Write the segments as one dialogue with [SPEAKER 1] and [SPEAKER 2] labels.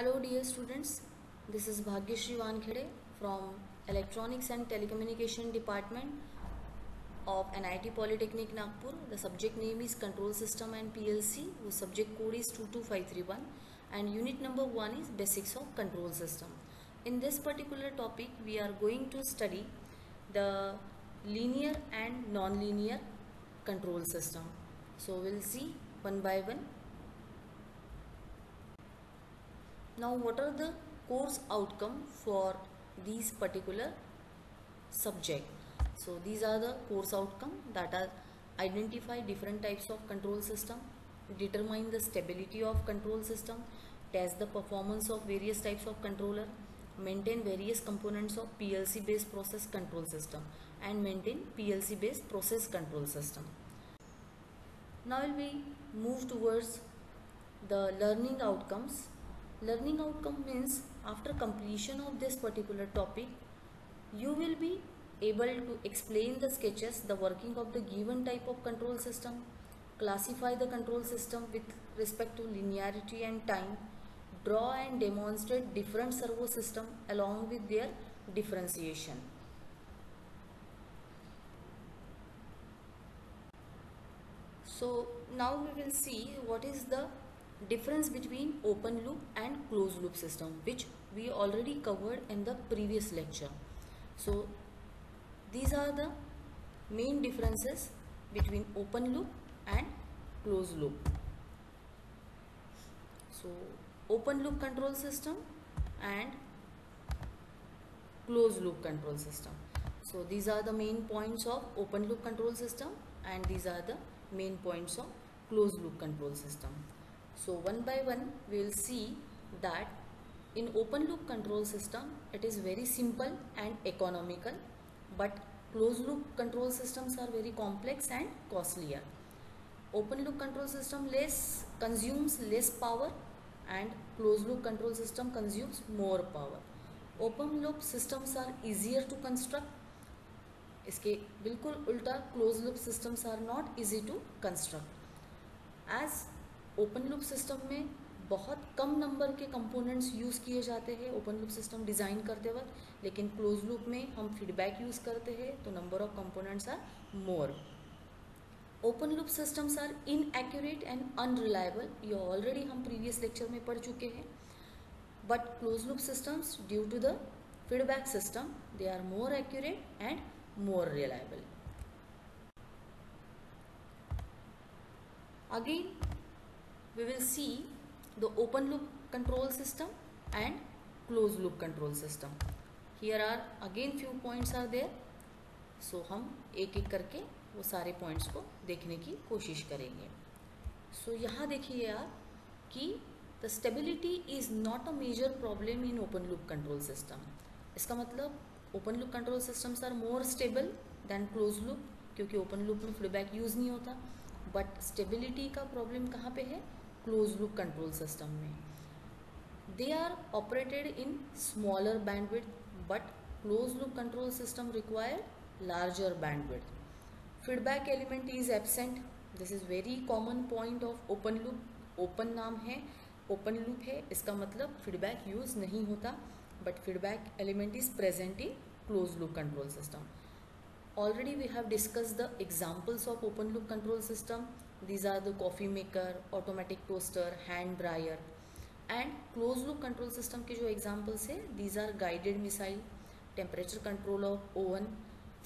[SPEAKER 1] Hello dear students, this is Bhagyashri Wankhede from Electronics and Telecommunication Department of NIT Polytechnic Nagpur. The subject name is Control System and PLC. The subject code is 22531 and unit number 1 is Basics of Control System. In this particular topic we are going to study the linear and non-linear control system. So we'll see one by one now what are the course outcome for these particular subject? So these are the course outcome that are identify different types of control system determine the stability of control system test the performance of various types of controller maintain various components of PLC based process control system and maintain PLC based process control system. Now we move towards the learning outcomes learning outcome means after completion of this particular topic you will be able to explain the sketches the working of the given type of control system classify the control system with respect to linearity and time draw and demonstrate different servo system along with their differentiation. So now we will see what is the difference between open loop and closed loop system which we already covered in the previous lecture. So these are the main differences between open loop and closed loop. So open loop control system and closed loop control system. So these are the main points of open loop control system and these are the main points of closed loop control system so one by one we will see that in open loop control system it is very simple and economical but closed loop control systems are very complex and costlier. Open loop control system less consumes less power and closed loop control system consumes more power. Open loop systems are easier to construct इसके बिल्कुल उल्टा close loop systems are not easy to construct as open loop system में बहुत कम number के components use किए जाते हैं, ओपन लूप सिस्टम डिज़ाइन करते वक्त, लेकिन क्लोज लूप में हम फीडबैक यूज़ करते हैं तो number of components are more. Open loop systems are inaccurate and unreliable, ये ऑलरेडी हम प्रीवियस लेक्चर में पढ़ चुके हैं। But close loop systems due to the feedback system they are more accurate and more reliable again we will see the open loop control system and closed loop control system. Here are again few points are there. So हम एक एक करके वो सारे points को देखने की कोशिश करेंगे। So, यहाँ देखिए यार कि the stability is not a major problem in open loop control system इसका मतलब open loop control systems are more stable than close loop क्योंकि ओपन लूप में फीडबैक यूज़ नहीं होता। बट स्टेबिलिटी का प्रॉब्लम कहाँ पे है? क्लोज लूप कंट्रोल सिस्टम में। They are operated in smaller bandwidth but close loop control system require larger bandwidth feedback element is absent this is very common point of open loop open नाम है open loop है। इसका मतलब feedback use नहीं होता but feedback element is present in close loop control system already we have discuss the examples of open loop control system. these are the coffee maker automatic toaster hand dryer and closed loop control system के जो examples है these are guided missile temperature control of oven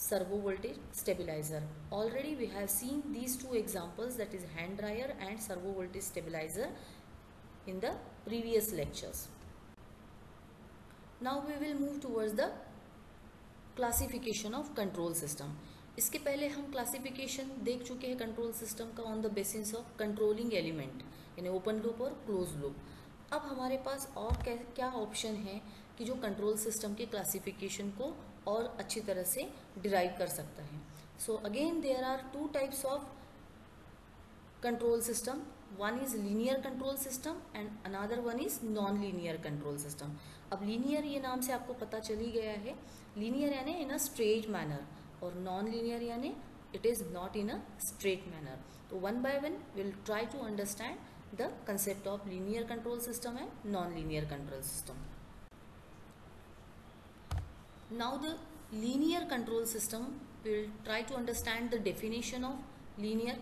[SPEAKER 1] servo voltage stabilizer already we have seen these two examples that is hand dryer and servo voltage stabilizer in the previous lectures now we will move towards the classification of control system इसके पहले हम classification देख चुके हैं control system का on the basis of controlling element यानी open loop और close loop अब हमारे पास और क्या ऑप्शन है कि जो कंट्रोल सिस्टम के क्लासिफिकेशन को और अच्छी तरह से डिराइव कर सकता है? So again there are two types of control system one is linear control system and another one is non linear control system अब लीनियर ये नाम से आपको पता चल ही गया है। लीनियर यानी in a straight manner or non-linear yani it is not in a straight manner. So one by one we will try to understand the concept of linear control system and non-linear control system. Now the linear control system we will try to understand the definition of linear.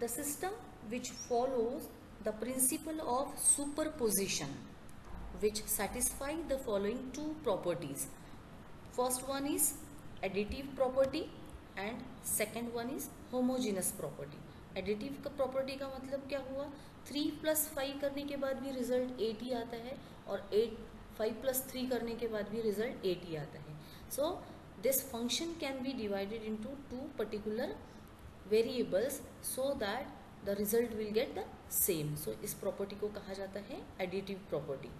[SPEAKER 1] The system which follows the principle of superposition which satisfy the following two properties. First one is additive property and second one is homogeneous property. Additive property का मतलब क्या हुआ? Three plus five करने के बाद भी result eight ही आता है और एट फाइव प्लस थ्री करने के बाद भी रिज़ल्ट एट ही आता है. So this function can be divided into two particular variables so that the result will get the same so इस प्रॉपर्टी को कहा जाता है additive property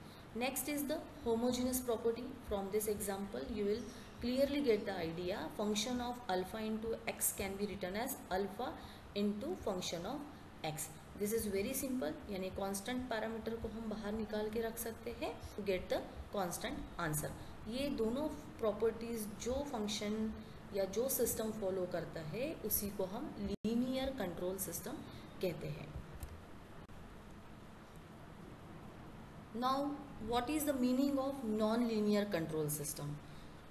[SPEAKER 1] next is the homogeneous property from this example you will clearly get the idea, function of alpha into x can be written as alpha into function of x. This is very simple यानी constant parameter को हम बाहर निकाल के रख सकते हैं to get the constant answer ये दोनों प्रॉपर्टीज़ जो फ़ंक्शन या जो सिस्टम फॉलो करता है, उसी को हम लीनियर कंट्रोल सिस्टम कहते हैं। Now what is the meaning of non linear control system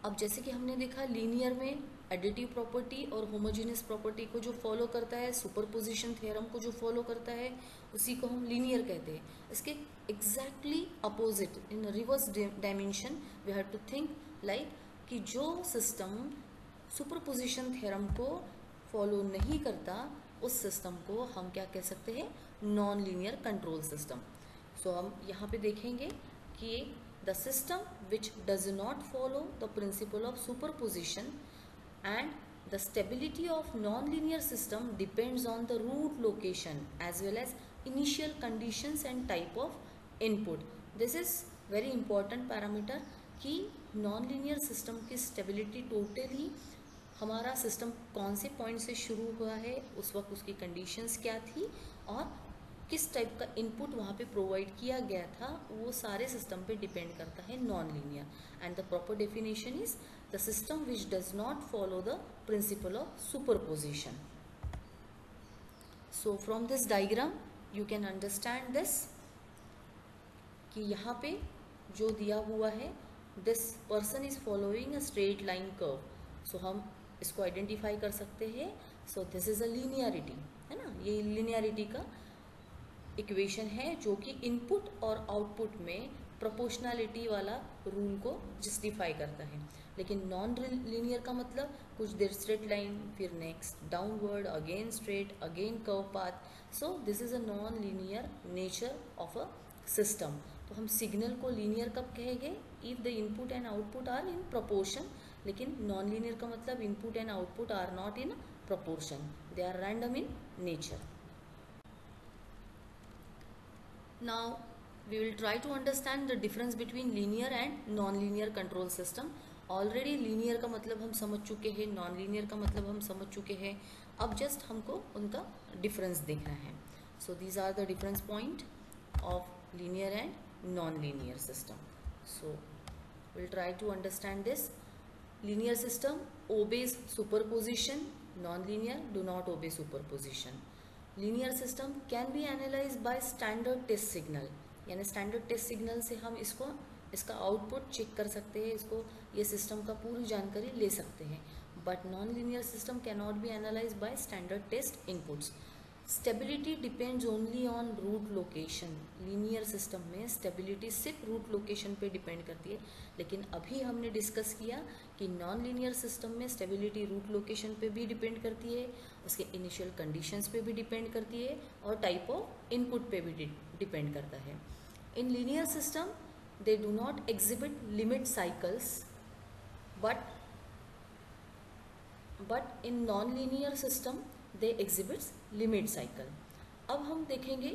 [SPEAKER 1] अब जैसे कि हमने देखा लीनियर में एडिटिव प्रॉपर्टी और होमोजीनियस प्रॉपर्टी को जो फॉलो करता है सुपरपोजिशन थ्योरम को जो फॉलो करता है, उसी को हम लीनियर कहते हैं। इसके exactly opposite in reverse dimension we have to think like कि जो सिस्टम सुपरपोजिशन थ्योरम को फॉलो नहीं करता, उस सिस्टम को हम क्या कह सकते हैं? Non linear control system so हम यहाँ पे देखेंगे कि the system which does not follow the principle of superposition and the stability of nonlinear system depends on the root location as well as initial conditions and type of input. This is very important parameter कि non linear system की stability totally हमारा system कौन से point से शुरू हुआ है उस वक्त उसकी कंडीशंस क्या थी और किस टाइप का इनपुट वहाँ पे प्रोवाइड किया गया था, वो सारे सिस्टम पे डिपेंड करता है non linear and the proper definition is the system which does not follow the principle of superposition so from this diagram you can understand this कि यहाँ पे जो दिया हुआ है this person is following a straight line curve so हम इसको identify कर सकते हैं। So this is a linearity है ना? ये लीनियरिटी का इक्वेशन है जो कि इनपुट और आउटपुट में प्रोपोर्शनैलिटी वाला रूल को जस्टिफाई करता है। लेकिन नॉन लीनियर का मतलब कुछ देर स्ट्रेट लाइन फिर next downward again straight again curve path so this is a non linear nature of a system तो हम सिग्नल को लीनियर कब कहेंगे? If the input and output are in proportion लेकिन नॉन लीनियर का मतलब input and output are not in proportion they are random in nature Now we will try to understand the difference between linear and non-linear control system. Already linear का मतलब हम समझ चुके हैं linear का मतलब हम समझ चुके हैं अब जस्ट हमको उनका डिफरेंस देखना है these are the difference point of linear and non linear system so will try to understand this linear system obeys superposition non-linear do not obey superposition linear system can be analyse by standard test signal. यानी standard test signal से हम इसको, इसका output check कर सकते हैं, इसको, ये सिस्टम का पूरी जानकारी ले सकते हैं। But non linear system can not be analyse by standard test inputs stability depends only on root location linear system में स्टेबिलिटी सिर्फ़ रूट लोकेशन पे डिपेंड करती है। लेकिन अभी हमने डिस्कस किया कि नॉन लीनियर सिस्टम में स्टेबिलिटी रूट लोकेशन पे भी डिपेंड करती है। उसके इनिशियल कंडीशंस पे भी डिपेंड करती है और टाइप ऑफ़ इनपुट पे भी डिपेंड करता है। In linear system they do not exhibit limit cycles but but in non linear system they exhibits limit cycle अब हम देखेंगे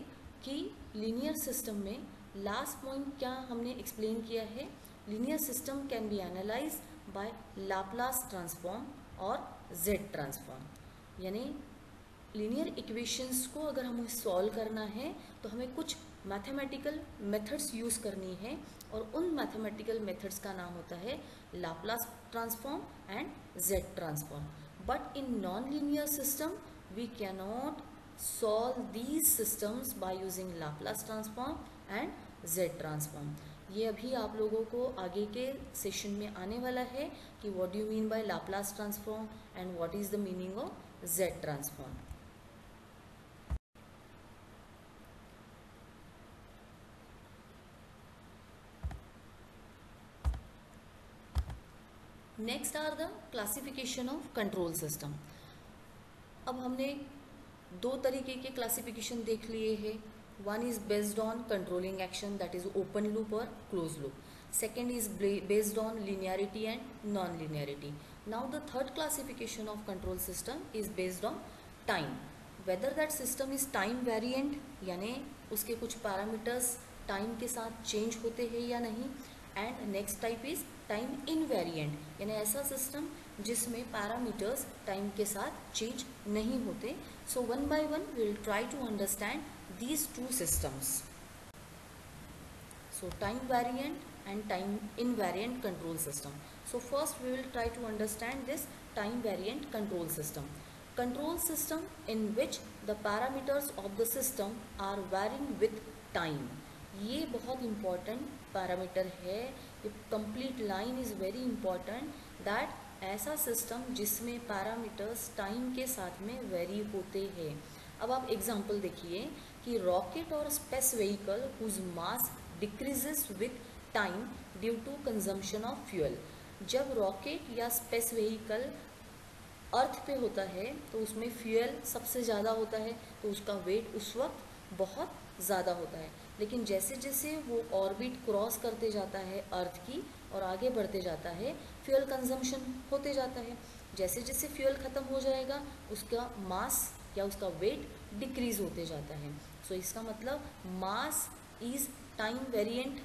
[SPEAKER 1] कि लीनियर सिस्टम में लास्ट पॉइंट क्या हमने एक्सप्लेन किया है। Linear system can be analyse by Laplace transform और जेड ट्रांसफॉर्म यानी लीनियर इक्वेशंस को अगर हमें सॉल्व करना है तो हमें कुछ मैथमेटिकल मेथड्स यूज़ करनी है और उन मैथमेटिकल मेथड्स का नाम होता है Laplace transform and Z transform but in non-linear system, we cannot solve these systems by using Laplace transform and Z transform. ये अभी आप लोगों को आगे के सेशन में आने वाला है कि what do you mean by Laplace transform and what is the meaning of Z transform next are the classification of control system अब हमने दो तरीके के क्लासिफिकेशन देख लिए हैं। One is based on controlling action that is open loop और close loop second is based on linearity and non-linearity. Now the third classification of control system is based on time whether that system is time variant यानी उसके कुछ parameters time के साथ change होते हैं या नहीं and next type is time invariant यानी ऐसा सिस्टम जिसमें पैरामीटर्स टाइम के साथ चेंज नहीं होते so one by one will try to understand these two systems so time variant and time invariant control system. So first we will try to understand this time variant control system. Control system in which the parameters of the system are varying with time. ये बहुत important parameter है ये complete line is very important that ऐसा system जिसमें parameters time के साथ में very होते हैं अब आप एग्जांपल देखिए कि रॉकेट और space vehicle whose mass decreases with time due to consumption of fuel जब रॉकेट या स्पेस व्हीकल अर्थ पे होता है तो उसमें फ्यूल सबसे ज़्यादा होता है तो उसका वेट उस वक्त बहुत ज़्यादा होता है। लेकिन जैसे जैसे वो ऑर्बिट क्रॉस करते जाता है अर्थ की और आगे बढ़ते जाता है फ्यूल कंजम्पशन होते जाता है। जैसे जैसे फ्यूल ख़त्म हो जाएगा उसका मास या उसका वेट डिक्रीज होते जाता है। सो so, इसका मतलब mass is time variant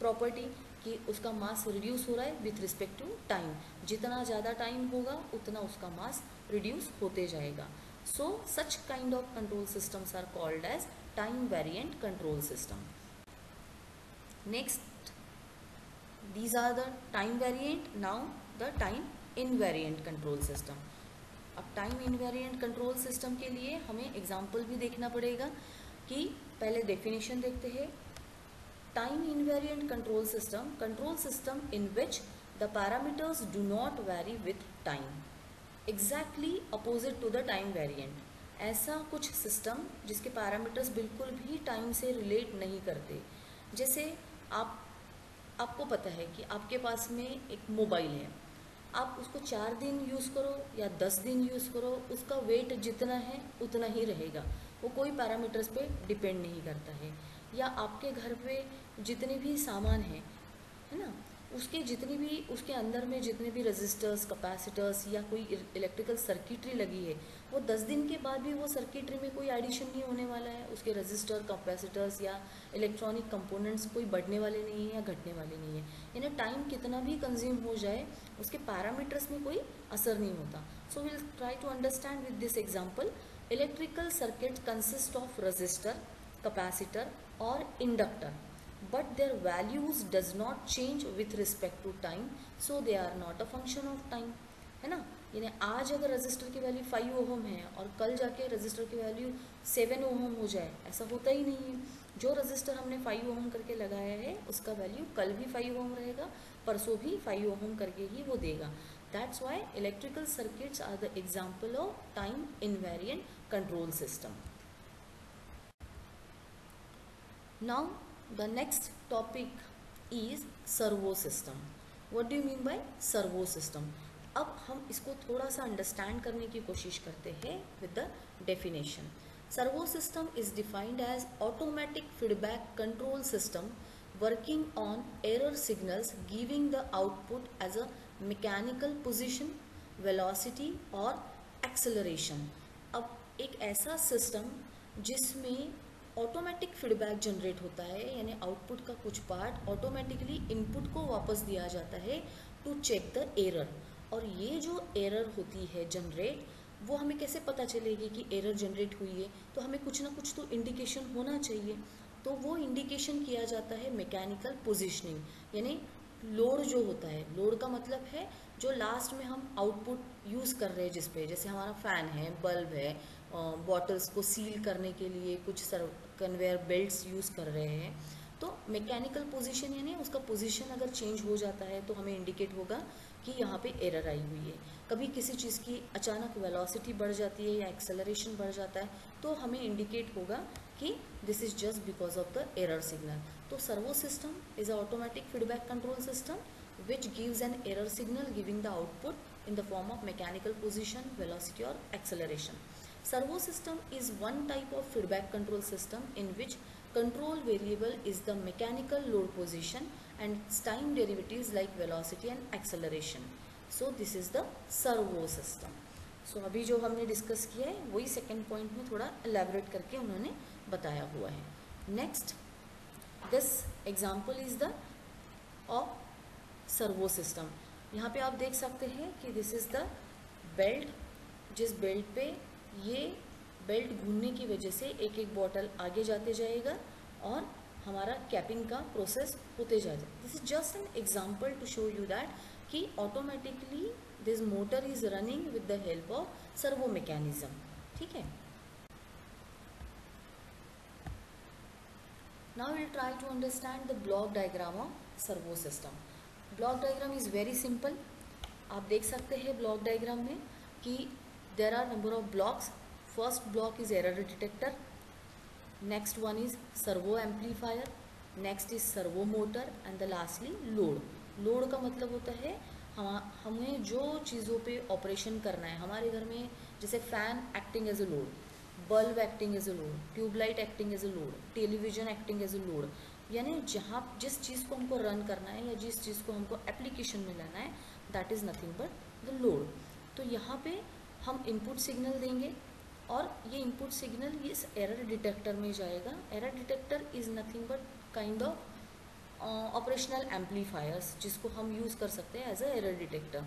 [SPEAKER 1] property. कि उसका मास रिड्यूस हो रहा है विथ रिस्पेक्ट टू टाइम जितना ज़्यादा टाइम होगा, उतना उसका मास रिड्यूस होते जाएगा. So such kind of control systems are called as time variant control system next these are the time variant now the time invariant control system अब time invariant control system के लिए हमें example भी देखना पड़ेगा कि पहले डेफिनेशन देखते हैं time invariant control system control system in which the parameters do not vary with time. Exactly opposite to the time variant. ऐसा कुछ सिस्टम जिसके पैरामीटर्स बिल्कुल भी टाइम से रिलेट नहीं करते। जैसे आप, आपको पता है कि आपके पास में एक मोबाइल है। आप उसको चार दिन यूज़ करो या दस दिन यूज़ करो, उसका वेट जितना है उतना ही रहेगा। वो कोई पैरामीटर्स पे डिपेंड नहीं करता है। या आपके घर पे जितने भी सामान हैं, है ना? उसके जितनी भी, उसके अंदर में जितने भी रजिस्टर्स कैपेसिटर्स या कोई इलेक्ट्रिकल सर्किटरी लगी है, वो दस दिन के बाद भी वो सर्किटरी में कोई एडिशन नहीं होने वाला है। उसके रजिस्टर कैपेसिटर्स या इलेक्ट्रॉनिक कंपोनेंट्स कोई बढ़ने वाले नहीं है या घटने वाले नहीं है। यानी टाइम कितना भी कंज्यूम हो जाए, उसके पैरामीटर्स में कोई असर नहीं होता। So will try to understand with this example electrical circuit consist of resistor capacitor or inductor. But their values does not change with respect to time, so they are not a function of time. है ना? यानी आज अगर register की value five ohm है और कल जाके रजिस्टर की वैल्यू सेवन ओहम हो जाए, ऐसा होता ही नहीं है। जो रजिस्टर हमने फाइव ओहम करके लगाया है, उसका वैल्यू कल भी फाइव ओहम रहेगा, परसों भी फाइव ओहम करके ही वो देगा। That's why electrical circuits are the example of time invariant control system Now, the next topic is servo system. What do you mean by servo system? अब हम इसको थोड़ा सा अंडरस्टैंड करने की कोशिश करते हैं with the definition servo system is defined as automatic feedback control system working on error signals giving the output as a mechanical position velocity और एक्सेलरेशन अब एक ऐसा सिस्टम जिसमें ऑटोमेटिक फीडबैक जनरेट होता है, यानी आउटपुट का कुछ पार्ट ऑटोमेटिकली इनपुट को वापस दिया जाता है टू चेक द एरर और ये जो एरर होती है जनरेट वो हमें कैसे पता चलेगी कि एरर जनरेट हुई है? तो हमें कुछ ना कुछ तो इंडिकेशन होना चाहिए। तो वो इंडिकेशन किया जाता है मैकेनिकल पोजिशनिंग यानी लोड जो होता है। लोड का मतलब है जो लास्ट में हम आउटपुट यूज़ कर रहे हैं जिस पे, जैसे हमारा फ़ैन है बल्ब है बॉटल्स को सील करने के लिए कुछ सर कन्वेयर बेल्ट्स यूज़ कर रहे हैं। तो मैकेनिकल पोजीशन यानी उसका पोजीशन अगर चेंज हो जाता है तो हमें इंडिकेट होगा कि यहाँ पे एरर आई हुई है। कभी किसी चीज़ की अचानक वेलोसिटी बढ़ जाती है या एक्सेलरेशन बढ़ जाता है तो हमें इंडिकेट होगा कि this is just because of the error signal तो servo system is a automatic feedback control system which gives an error signal giving the output in the form of mechanical position, velocity or acceleration. Servo system is one type of feedback control system in which control variable is the mechanical load position and its time derivatives like velocity and acceleration. So this is the servo system. So so, अभी जो हमने discuss किया है वही second point में थोड़ा elaborate करके उन्होंने बताया हुआ है next this example is the of servo system यहाँ पे आप देख सकते हैं कि दिस इज़ द बेल्ट जिस बेल्ट पे ये बेल्ट घूमने की वजह से एक एक बॉटल आगे जाते जाएगा और हमारा कैपिंग का प्रोसेस होते जाएगा this is just an example to show you that कि automatically this motor is running with the help of servo mechanism ठीक है? Now will try to understand the block diagram of servo system block diagram is very simple आप देख सकते हैं block diagram में कि there are number of blocks first block is error detector next one is servo amplifier next is servo motor and the lastly load load का मतलब होता है, हम, हमें जो चीज़ों पे ऑपरेशन करना है, हमारे घर में जैसे fan acting as a load bulb acting as a load tube light acting as a load television acting as a load यानी जहाँ, जिस चीज़ को हमको रन करना है या जिस चीज़ को हमको एप्लीकेशन में लाना है that is nothing but the load तो यहाँ पे हम इनपुट सिग्नल देंगे और ये इनपुट सिग्नल इस एरर डिटेक्टर में जाएगा। Error detector is nothing but kind of operational amplifiers जिसको हम यूज़ कर सकते हैं एज अ एरर डिटेक्टर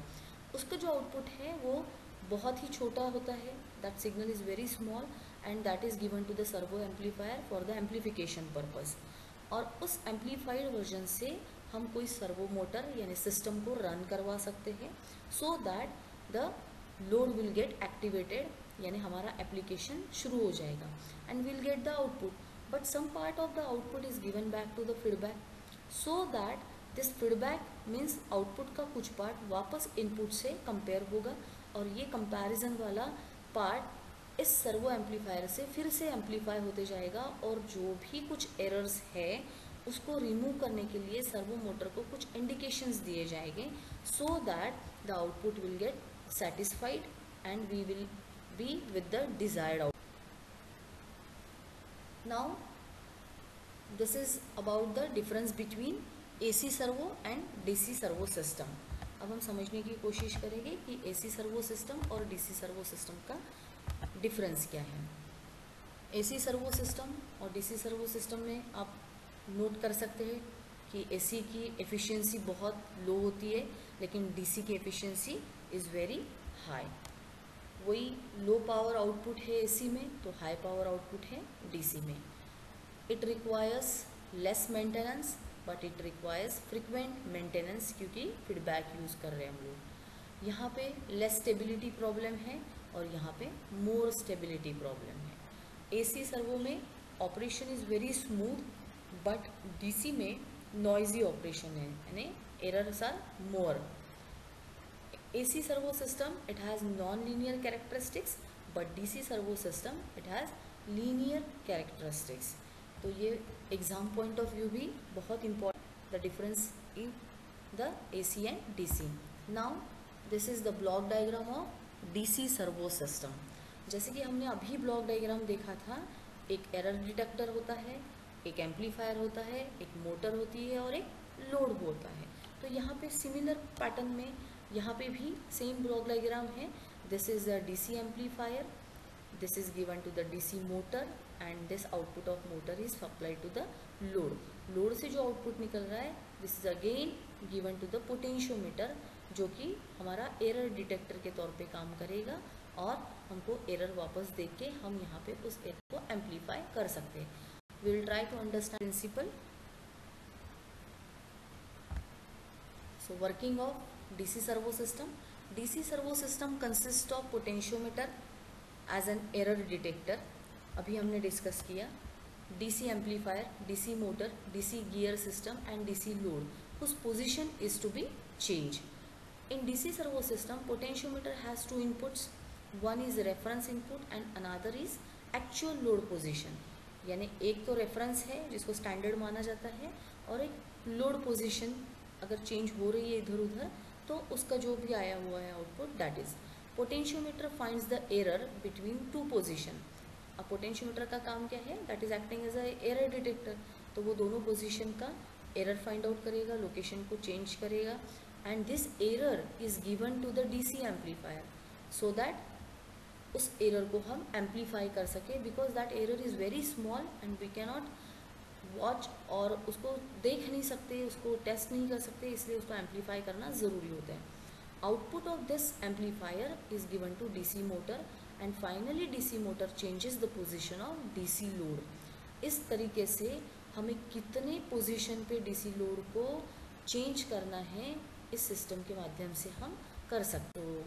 [SPEAKER 1] उसका जो आउटपुट है वो बहुत ही छोटा होता है। That signal is very small and that is given to the servo amplifier for the amplification purpose और उस एम्पलीफाइड वर्जन से हम कोई सर्वो मोटर यानी सिस्टम को रन करवा सकते हैं। So that the load will get activated यानी हमारा एप्लीकेशन शुरू हो जाएगा। And will get the output but some part of the output is given back to the feedback so that this feedback means output का कुछ part वापस input से compare होगा। और ये कंपैरिजन वाला पार्ट इस सर्वो एम्पलीफायर से फिर से एम्पलीफाई होते जाएगा। और जो भी कुछ एरर्स है, उसको रिमूव करने के लिए सर्वो मोटर को कुछ इंडिकेशंस दिए जाएँगे। So that the output will get satisfied and we will be with the desired out now this is about the difference between AC servo and DC servo system अब हम समझने की कोशिश करेंगे कि एसी सर्वो सिस्टम और DC servo system का difference क्या है। एसी सर्वो सिस्टम और डीसी सर्वो सिस्टम में आप नोट कर सकते हैं कि एसी की एफिशिएंसी बहुत लो होती है, लेकिन डीसी की एफिशिएंसी इज़ वेरी हाई वही लो पावर आउटपुट है एसी में तो हाई पावर आउटपुट है डीसी में. It requires less maintenance but it requires frequent maintenance क्योंकि फीडबैक यूज़ कर रहे हैं हम लोग. यहाँ पे लेस स्टेबिलिटी प्रॉब्लम है और यहाँ पे मोर स्टेबिलिटी प्रॉब्लम है. एसी सर्वो में operation is very smooth but DC में नॉइजी ऑपरेशन है. यानी errors are more AC servo system, it has non-linear characteristics, but DC servo system, it has linear characteristics. तो ये exam point of view भी बहुत important the difference in the AC and DC now this is the block diagram of DC servo system जैसे कि हमने अभी block diagram देखा था, एक एरर डिटेक्टर होता है, एक एम्पलीफायर होता है, एक मोटर होती है और एक लोड होता है। तो यहाँ पे सिमिलर पैटर्न में यहाँ पे भी सेम ब्लॉक डायग्राम है. This is the DC amplifier this is given to the DC motor and this output of motor is supply to the load load से जो आउटपुट निकल रहा है this is again given to the potentiometer जो कि हमारा error detector के तौर पे काम करेगा और हमको एरर वापस देख के हम यहाँ पे उस एरर को एम्पलीफाई कर सकते हैं. Will try to understand principle so working of DC servo system DC servo system consist of potentiometer as an error detector अभी हमने डिस्कस किया DC amplifier DC motor DC gear system and DC load whose position is to be changed. In DC servo system, potentiometer has two inputs. One is reference input and another is actual load position. यानी एक तो reference है जिसको standard माना जाता है और एक लोड पोजीशन अगर चेंज हो रही है इधर उधर तो उसका जो भी आया हुआ है output that is potentiometer finds the error between two position अब पोटेंशियोमीटर का काम क्या है? That is acting as a error detector तो वो दोनों पोजिशन का एरर फाइंड आउट करेगा लोकेशन को चेंज करेगा and this error is given to the DC amplifier so that उस एरर को हम एम्पलीफाई कर सके because that error is very small and we cannot watch और उसको देख नहीं सकते, उसको टेस्ट नहीं कर सकते, इसलिए उसको एम्पलीफाई करना ज़रूरी होता है। Output of this amplifier is given to DC motor and finally DC motor changes the position of DC load इस तरीके से हमें कितने पोजीशन पे डीसी लोड को चेंज करना है, इस सिस्टम के माध्यम से हम कर सकते हो।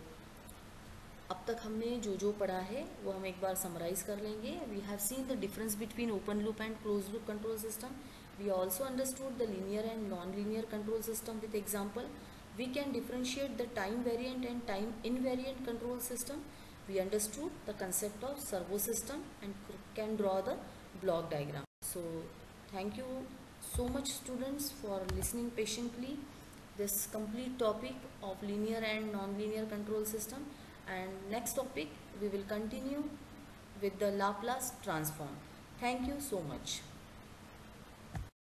[SPEAKER 1] अब तक हमने जो जो पढ़ा है, वो हम एक बार समराइज कर लेंगे। We have seen the difference between open loop and close loop control system We also understood the linear and nonlinear control system with example. We can differentiate the time variant and time invariant control system. We understood the concept of servo system and can draw the block diagram. So thank you so much students for listening patiently this complete topic of linear and nonlinear control system and next topic we will continue with the Laplace transform. Thank you so much.